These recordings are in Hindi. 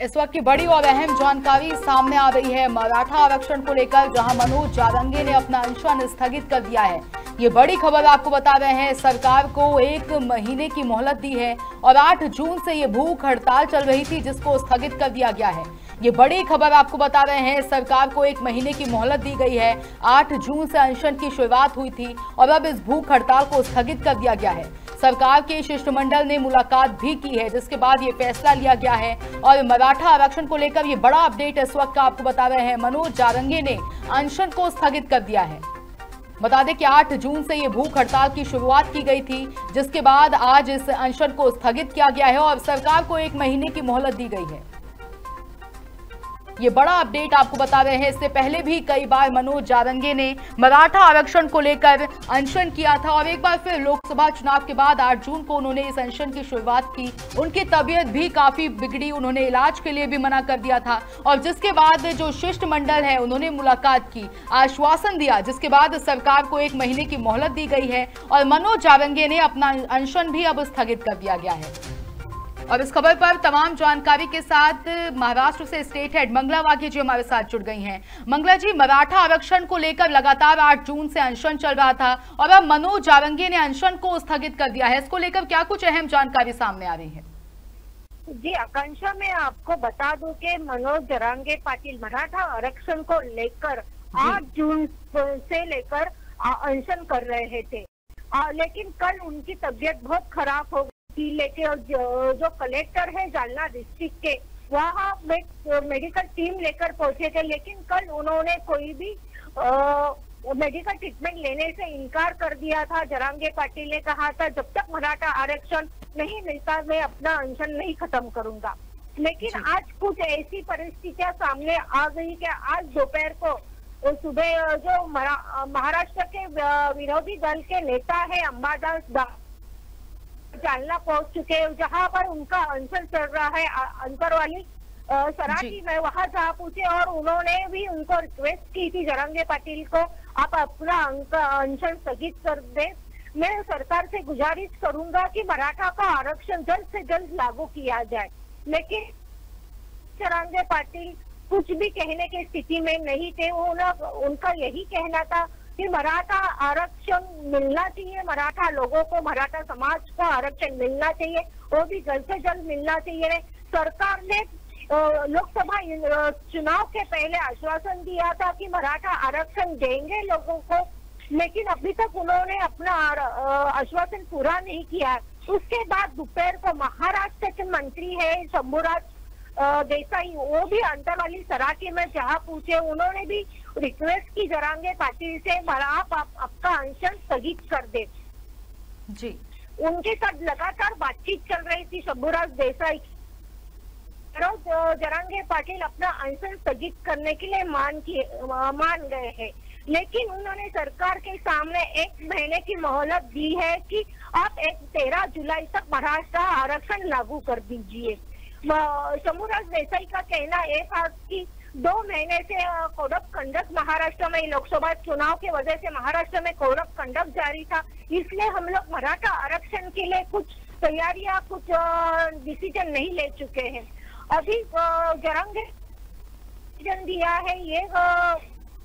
इस वक्त की बड़ी और अहम जानकारी सामने आ रही है मराठा आरक्षण को लेकर, जहाँ मनोज जारंगे ने अपना अनशन स्थगित कर दिया है। ये बड़ी खबर आपको बता रहे हैं, सरकार को एक महीने की मोहलत दी है और 8 जून से ये भूख हड़ताल चल रही थी, जिसको स्थगित कर दिया गया है। ये बड़ी खबर आपको बता रहे हैं, सरकार को एक महीने की मोहलत दी गई है। 8 जून से अनशन की शुरुआत हुई थी और अब इस भूख हड़ताल को स्थगित कर दिया गया है। सरकार के शिष्टमंडल ने मुलाकात भी की है, जिसके बाद ये फैसला लिया गया है। और मराठा आरक्षण को लेकर ये बड़ा अपडेट इस वक्त का आपको बता रहे हैं। मनोज जारंगे ने अनशन को स्थगित कर दिया है। बता दें कि 8 जून से ये भूख हड़ताल की शुरुआत की गई थी, जिसके बाद आज इस अनशन को स्थगित किया गया है और सरकार को एक महीने की मोहलत दी गई है। ये बड़ा अपडेट आपको बता रहे हैं। इससे पहले भी कई बार मनोज जारंगे ने मराठा आरक्षण को लेकर अनशन किया था और एक बार फिर लोकसभा चुनाव के बाद 8 जून को उन्होंने इस अनशन की शुरुआत की। उनकी तबीयत भी काफ़ी बिगड़ी, उन्होंने इलाज के लिए भी मना कर दिया था। और जिसके बाद जो शिष्टमंडल है, उन्होंने मुलाकात की, आश्वासन दिया, जिसके बाद सरकार को एक महीने की मोहलत दी गई है और मनोज जारंगे ने अपना अनशन भी अब स्थगित कर दिया गया है। और इस खबर पर तमाम जानकारी के साथ महाराष्ट्र से स्टेट हेड मंगला वाघे जी हमारे साथ जुड़ गई हैं। मंगला जी मराठा आरक्षण को लेकर लगातार 8 जून से अनशन चल रहा था और अब मनोज जारंगे ने अनशन को स्थगित कर दिया है। इसको लेकर क्या कुछ अहम जानकारी सामने आ रही है? जी आकांक्षा में आपको बता दूँ कि मनोज जरांगे पाटिल मराठा आरक्षण को लेकर आठ जून से लेकर अनशन कर रहे थे। आ, लेकिन कल उनकी तबीयत बहुत खराब हो की लेके और जो, जो कलेक्टर है जालना डिस्ट्रिक्ट के वहाँ मेडिकल टीम लेकर पहुँचे थे लेकिन कल उन्होंने कोई भी आ, मेडिकल ट्रीटमेंट लेने से इनकार कर दिया था। जरांगे पाटिल ने कहा था जब तक मराठा आरक्षण नहीं मिलता मैं अपना अनशन नहीं खत्म करूँगा। लेकिन आज कुछ ऐसी परिस्थितियाँ सामने आ गई कि आज दोपहर को सुबह जो महाराष्ट्र के विरोधी दल के नेता है अंबादास जालना पहुँच चुके हैं। जहाँ पर उनका अनशन चल रहा है अंतर वाली सराठी में वहाँ जहाँ पूछे और उन्होंने भी उनको रिक्वेस्ट की थी जरंगे पाटिल को आप अपना अनशन स्थगित कर दे। मैं सरकार से गुजारिश करूँगा कि मराठा का आरक्षण जल्द से जल्द लागू किया जाए। लेकिन चरंगे पाटिल कुछ भी कहने की स्थिति में नहीं थे। उनका यही कहना था कि मराठा आरक्षण मिलना चाहिए, मराठा लोगों को, मराठा समाज को आरक्षण मिलना चाहिए, वो भी जल्द से जल्द मिलना चाहिए। सरकार ने लोकसभा चुनाव के पहले आश्वासन दिया था कि मराठा आरक्षण देंगे लोगों को, लेकिन अभी तक उन्होंने अपना आश्वासन पूरा नहीं किया। उसके बाद दोपहर को महाराष्ट्र के मंत्री है, शंभुराज देसाई वो भी अंतर वाली सराठी में जहाँ पूछे उन्होंने भी रिक्वेस्ट की जरांगे पाटिल से आप, आप आपका अनशन स्थगित कर दे। जी। उनके साथ लगातार बातचीत चल रही थी शंभुराज देसाई। जरांगे पाटिल अपना अनशन स्थगित करने के लिए मान किए मान गए हैं। लेकिन उन्होंने सरकार के सामने एक महीने की मोहलत दी है कि आप एक तेरह जुलाई तक महाराष्ट्र आरक्षण लागू कर दीजिए। शंभुराज देसाई का कहना है था कि दो महीने से कोड ऑफ़ कंडक्ट महाराष्ट्र में लोकसभा चुनाव के वजह से महाराष्ट्र में कोड ऑफ़ कंडक्ट जारी था. इसलिए हम लोग मराठा आरक्षण के लिए कुछ तैयारियाँ, कुछ डिसीज़न नहीं ले चुके हैं. अभी जरंग दिया है. ये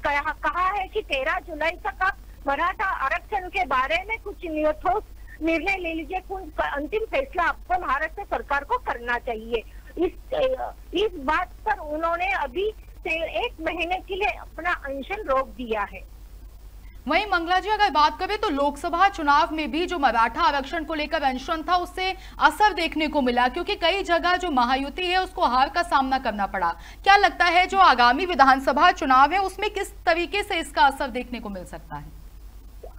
कहा है कि तेरह जुलाई तक आप मराठा आरक्षण के बारे में कुछ ठोस निर्णय ले लीजिए कुछ अंतिम फैसला आपको महाराष्ट्र सरकार को करना चाहिए। इस इस बात पर उन्होंने अभी एक महीने के लिए अपना अनशन रोक दिया है। वहीं मंगला जी, अगर बात करें तो लोकसभा चुनाव में भी जो मराठा आरक्षण को लेकर अनशन था, उससे असर देखने को मिला, क्योंकि कई जगह जो महायुति है, उसको हार का सामना करना पड़ा। क्या लगता है, जो आगामी विधानसभा चुनाव है, उसमें किस तरीके से इसका असर देखने को मिल सकता है?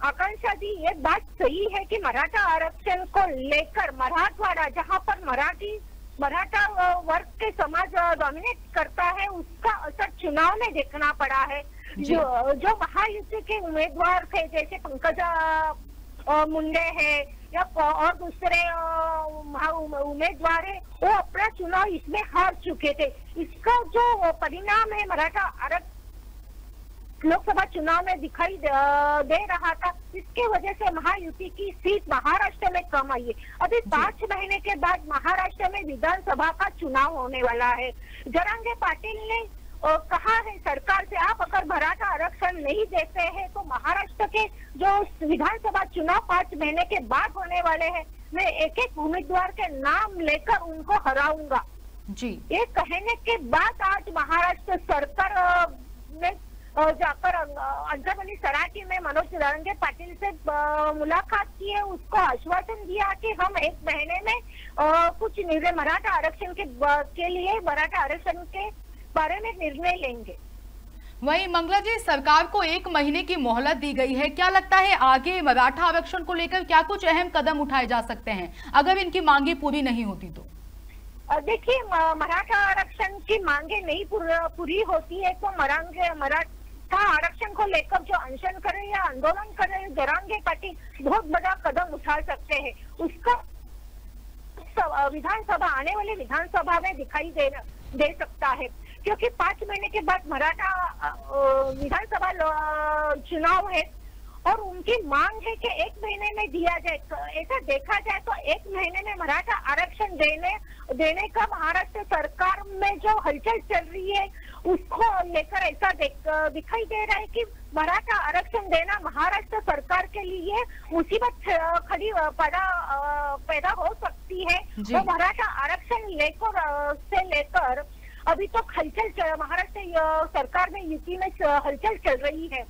आकांक्षा जी ये बात सही है कि मराठा आरक्षण को लेकर मराठवाड़ा जहाँ पर मराठी मराठा वर्ग के समाज डोमिनेट करता है उसका असर चुनाव में देखना पड़ा है। जो। जो महायुति के उम्मीदवार थे जैसे पंकजा मुंडे है या और दूसरे उम्मीदवार है वो अपना चुनाव इसमें हार चुके थे। इसका जो परिणाम है मराठा आरक्षण लोकसभा चुनाव में दिखाई दे रहा था इसके वजह से महायुति की सीट महाराष्ट्र में कम आई है। अभी पाँच महीने के बाद महाराष्ट्र में विधानसभा का चुनाव होने वाला है। जरांगे पाटिल ने कहा है सरकार से आप अगर मराठा आरक्षण नहीं देते हैं तो महाराष्ट्र के जो विधानसभा चुनाव पाँच महीने के बाद होने वाले हैं मैं एक एक उम्मीदवार के नाम लेकर उनको हराऊँगा। जी। ये कहने के बाद आज महाराष्ट्र सरकार ने जाकर अंजमनी सराठी में मनोज रंगे पाटिल से मुलाकात की है उसको आश्वासन दिया कि हम एक महीने में कुछ निर्णय मराठा आरक्षण के के लिए मराठा आरक्षण के बारे में निर्णय लेंगे। वहीं मंगला जी सरकार को एक महीने की मोहलत दी गई है। क्या लगता है आगे मराठा आरक्षण को लेकर क्या कुछ अहम कदम उठाए जा सकते हैं? अगर इनकी मांगे पूरी नहीं होती तो। देखिए मराठा आरक्षण की मांगे नहीं पूरी होती है तो मरांगे मराठा आरक्षण को लेकर जो अनशन करे या आंदोलन करे, जरांगे पार्टी बहुत बड़ा कदम उठा सकते हैं। उसका विधानसभा, आने वाली विधानसभा में दिखाई दे दे सकता है। क्योंकि पाँच महीने के बाद मराठा विधानसभा चुनाव है और उनकी मांग है कि एक महीने में दिया जाए। ऐसा देखा जाए तो एक महीने में मराठा आरक्षण देने देने का महाराष्ट्र सरकार में जो हलचल चल रही है उसको लेकर ऐसा दिखाई दे रहा है कि मराठा आरक्षण देना महाराष्ट्र सरकार के लिए मुसीबत खड़ी पड़ा पैदा हो सकती है। तो मराठा आरक्षण लेकर से लेकर अभी तो हलचल महाराष्ट्र सरकार में यूपी में हलचल चल रही है।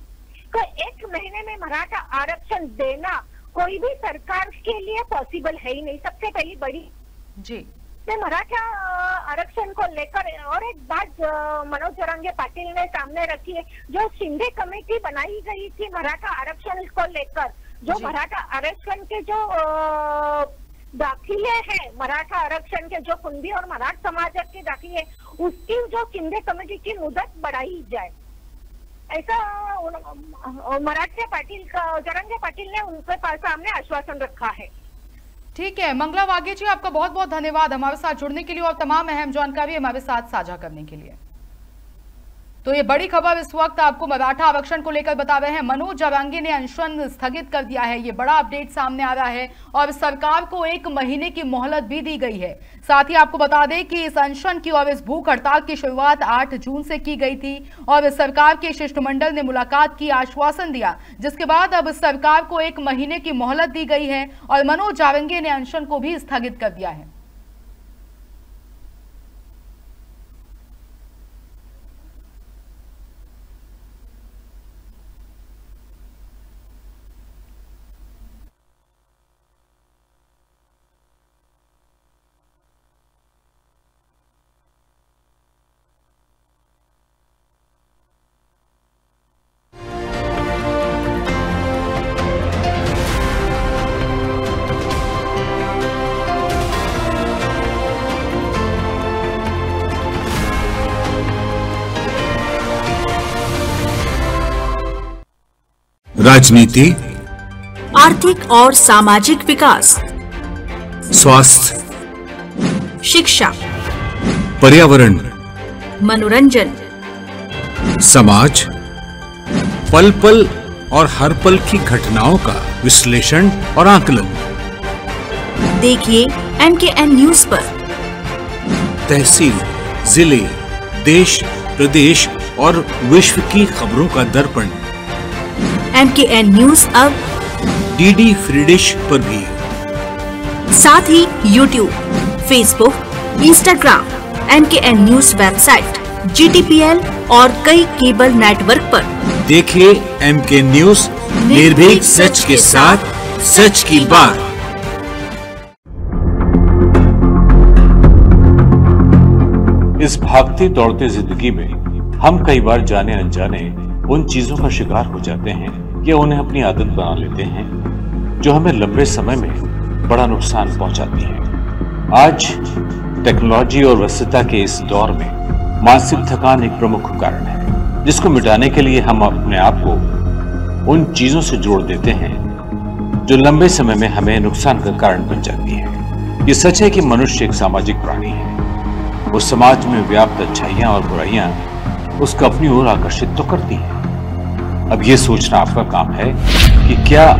तो एक महीने में मराठा आरक्षण देना कोई भी सरकार के लिए पॉसिबल है ही नहीं। सबसे पहली बड़ी जी। से मराठा आरक्षण को लेकर और एक बात मनोज जरंगे पाटिल ने सामने रखी है जो शिंदे कमेटी बनाई गई थी मराठा आरक्षण को लेकर जो मराठा आरक्षण के जो दाखिले हैं मराठा आरक्षण के जो कुंडी और मराठ समाज के दाखिले उसकी जो शिंदे कमेटी की मुदत बढ़ाई जाए ऐसा मराठा पाटिल का जरंगे पाटिल ने उनके पास सामने आश्वासन रखा है ठीक है, मंगला वागे जी आपका बहुत बहुत धन्यवाद हमारे साथ जुड़ने के लिए और तमाम अहम जानकारी हमारे साथ साझा करने के लिए। तो ये बड़ी खबर इस वक्त आपको मराठा आरक्षण को लेकर बता रहे हैं। मनोज जवांगी ने अनशन स्थगित कर दिया है। ये बड़ा अपडेट सामने आ रहा है और सरकार को एक महीने की मोहलत भी दी गई है। साथ ही आपको बता दें कि इस अनशन की और इस भूख हड़ताल की शुरुआत 8 जून से की गई थी और सरकार के शिष्टमंडल ने मुलाकात की, आश्वासन दिया, जिसके बाद अब सरकार को एक महीने की मोहलत दी गई है और मनोज जावंगे ने अनशन को भी स्थगित कर दिया है। राजनीति आर्थिक और सामाजिक विकास स्वास्थ्य शिक्षा पर्यावरण मनोरंजन समाज पल पल और हर पल की घटनाओं का विश्लेषण और आकलन। देखिए एम के एन न्यूज़ पर। तहसील ज़िले देश प्रदेश और विश्व की खबरों का दर्पण। एम के एन न्यूज़ अब डीडी फ्री डिश पर भी। साथ ही YouTube Facebook Instagram M K N news website G T P L और कई केबल नेटवर्क पर। देखिए एम के न्यूज़ निर्भीक सच के साथ सच की बात। इस भागती दौड़ते ज़िंदगी में हम कई बार जाने अनजाने उन चीज़ों का शिकार हो जाते हैं या उन्हें अपनी आदत बना लेते हैं, जो हमें लंबे समय में बड़ा नुकसान पहुंचाती है। आज, टेक्नोलॉजी और व्यस्तता के इस दौर में मानसिक थकान एक प्रमुख कारण है, जिसको मिटाने के लिए हम अपने आप को उन चीज़ों से जोड़ देते हैं, जो लंबे समय में हमें नुकसान का कारण बन जाती है। ये सच है कि मनुष्य एक सामाजिक प्राणी है। वो समाज में व्याप्त अच्छाइयाँ और बुराइयाँ उसको अपनी ओर आकर्षित तो करती है। अब ये सोचना आपका काम है कि क्या